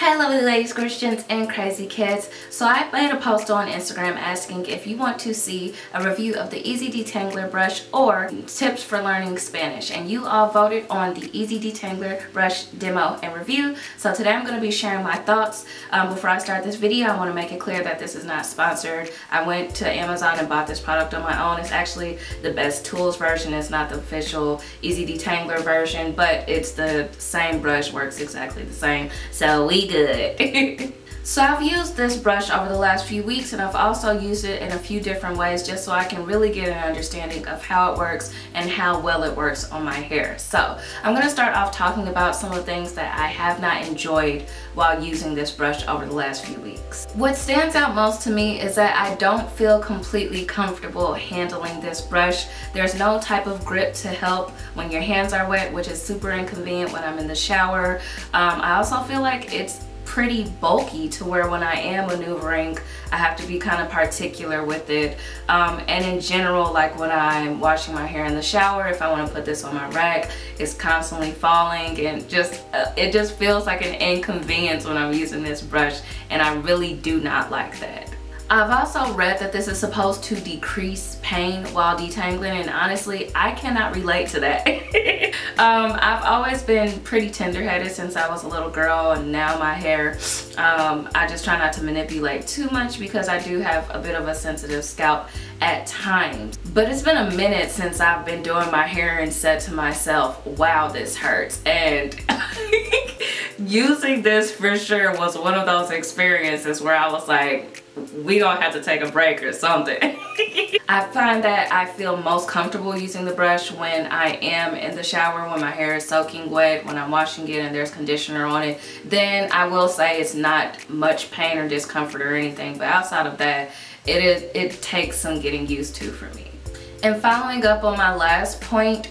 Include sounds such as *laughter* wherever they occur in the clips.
Hey lovely ladies, Christians, and crazy kids. So I made a post on Instagram asking if you want to see a review of the EZ Detangler brush or tips for learning Spanish. And you all voted on the EZ Detangler brush demo and review. So today I'm going to be sharing my thoughts. Um, before I start this video, I want to make it clear that this is not sponsored. I went to Amazon and bought this product on my own. It's actually the best tools version. It's not the official EZ Detangler version, but it's the same brush, works exactly the same. So we good. *laughs* so I've used this brush over the last few weeks and I've also used it in a few different ways just so I can really get an understanding of how it works and how well it works on my hair. So I'm going to start off talking about some of the things that I have not enjoyed while using this brush over the last few weeks. What stands out most to me is that I don't feel completely comfortable handling this brush. There's no type of grip to help when your hands are wet, which is super inconvenient when I'm in the shower. Um, I also feel like it's pretty bulky to where when I am maneuvering I have to be kind of particular with it um, and in general like when I'm washing my hair in the shower if I want to put this on my rack it's constantly falling and just uh, it just feels like an inconvenience when I'm using this brush and I really do not like that. I've also read that this is supposed to decrease pain while detangling and honestly I cannot relate to that. *laughs* um, I've always been pretty tender-headed since I was a little girl and now my hair um, I just try not to manipulate too much because I do have a bit of a sensitive scalp at times. But it's been a minute since I've been doing my hair and said to myself wow this hurts and *laughs* using this for sure was one of those experiences where I was like we gonna have to take a break or something. *laughs* I find that I feel most comfortable using the brush when I am in the shower, when my hair is soaking wet, when I'm washing it and there's conditioner on it. Then I will say it's not much pain or discomfort or anything, but outside of that, it is it takes some getting used to for me. And following up on my last point,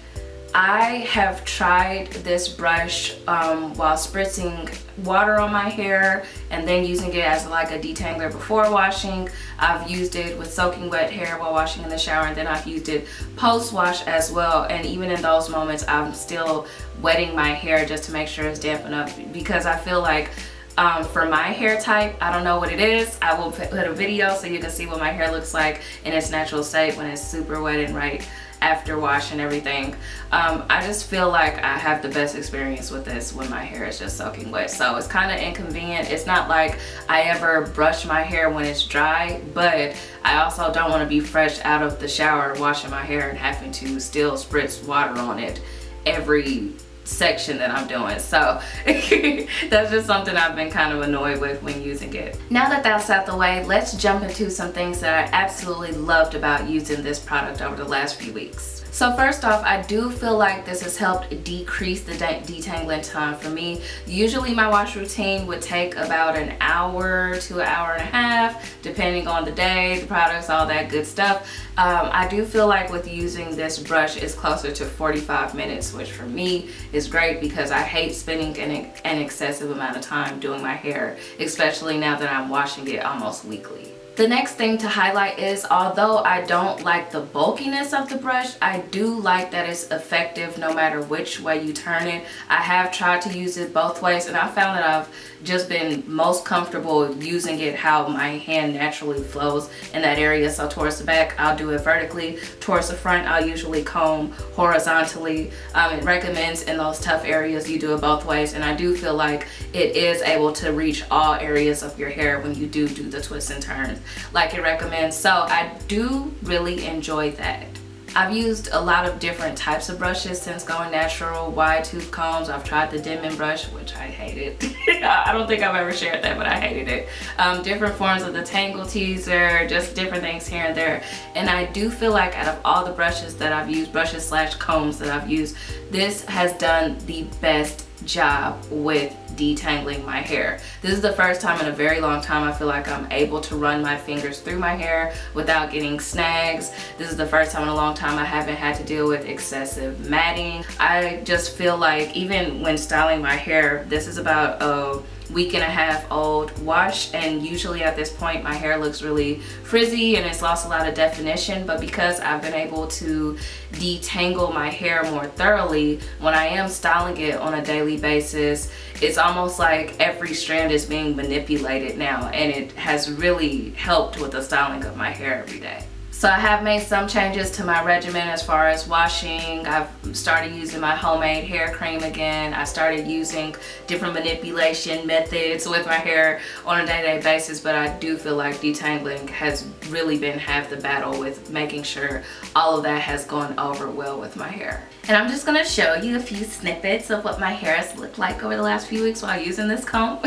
I have tried this brush um, while spritzing water on my hair and then using it as like a detangler before washing. I've used it with soaking wet hair while washing in the shower and then I've used it post wash as well and even in those moments I'm still wetting my hair just to make sure it's damp enough because I feel like um, for my hair type, I don't know what it is. I will put a video so you can see what my hair looks like in its natural state when it's super wet and right after wash and everything. Um, I just feel like I have the best experience with this when my hair is just soaking wet. So it's kind of inconvenient. It's not like I ever brush my hair when it's dry, but I also don't want to be fresh out of the shower washing my hair and having to still spritz water on it every section that I'm doing. So *laughs* that's just something I've been kind of annoyed with when using it. Now that that's out the way, let's jump into some things that I absolutely loved about using this product over the last few weeks. So first off, I do feel like this has helped decrease the detangling time for me. Usually my wash routine would take about an hour to an hour and a half, depending on the day, the products, all that good stuff. Um, I do feel like with using this brush, it's closer to 45 minutes, which for me is great because I hate spending an, an excessive amount of time doing my hair, especially now that I'm washing it almost weekly. The next thing to highlight is although I don't like the bulkiness of the brush, I do like that it's effective no matter which way you turn it. I have tried to use it both ways and I found that I've just been most comfortable using it how my hand naturally flows in that area. So towards the back, I'll do it vertically. Towards the front, I'll usually comb horizontally. Um, it recommends in those tough areas you do it both ways and I do feel like it is able to reach all areas of your hair when you do do the twists and turns like it recommends. So I do really enjoy that. I've used a lot of different types of brushes since going natural, wide tooth combs. I've tried the Denman brush, which I hated. *laughs* I don't think I've ever shared that, but I hated it. Um, different forms of the Tangle Teezer, just different things here and there. And I do feel like out of all the brushes that I've used, brushes slash combs that I've used, this has done the best job with detangling my hair. This is the first time in a very long time I feel like I'm able to run my fingers through my hair without getting snags. This is the first time in a long time I haven't had to deal with excessive matting. I just feel like even when styling my hair, this is about a week and a half old wash and usually at this point my hair looks really frizzy and it's lost a lot of definition but because I've been able to detangle my hair more thoroughly when I am styling it on a daily basis it's almost like every strand is being manipulated now and it has really helped with the styling of my hair every day. So I have made some changes to my regimen as far as washing. I've started using my homemade hair cream again. I started using different manipulation methods with my hair on a day-to-day -day basis, but I do feel like detangling has really been half the battle with making sure all of that has gone over well with my hair. And I'm just gonna show you a few snippets of what my hair has looked like over the last few weeks while using this comb. *laughs*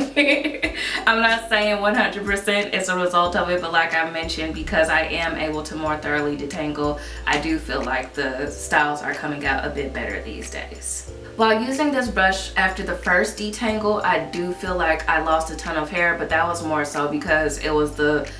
I'm not saying 100% it's a result of it, but like I mentioned, because I am able to more thoroughly detangle, I do feel like the styles are coming out a bit better these days. While using this brush after the first detangle, I do feel like I lost a ton of hair, but that was more so because it was the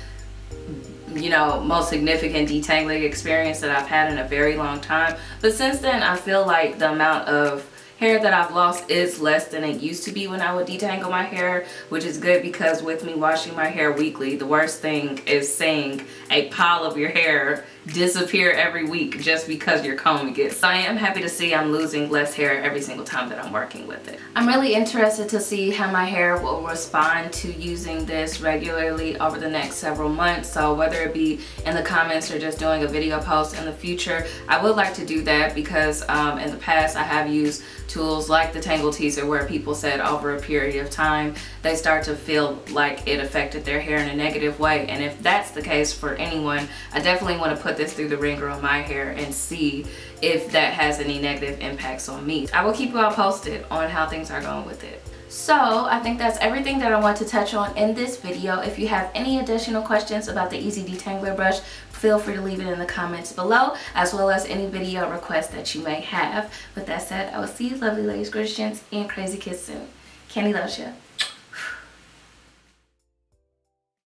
you know, most significant detangling experience that I've had in a very long time. But since then, I feel like the amount of hair that I've lost is less than it used to be when I would detangle my hair, which is good because with me washing my hair weekly, the worst thing is seeing a pile of your hair disappear every week just because you're combing it. So I am happy to see I'm losing less hair every single time that I'm working with it. I'm really interested to see how my hair will respond to using this regularly over the next several months. So whether it be in the comments or just doing a video post in the future, I would like to do that because um, in the past I have used tools like the Tangle Teezer where people said over a period of time they start to feel like it affected their hair in a negative way. And if that's the case for anyone, I definitely want to put put this through the ringer on my hair and see if that has any negative impacts on me. I will keep you all posted on how things are going with it. So I think that's everything that I want to touch on in this video. If you have any additional questions about the EZ Detangler brush, feel free to leave it in the comments below, as well as any video requests that you may have. With that said, I will see you lovely ladies, Christians, and crazy kids soon. Kandee loves you.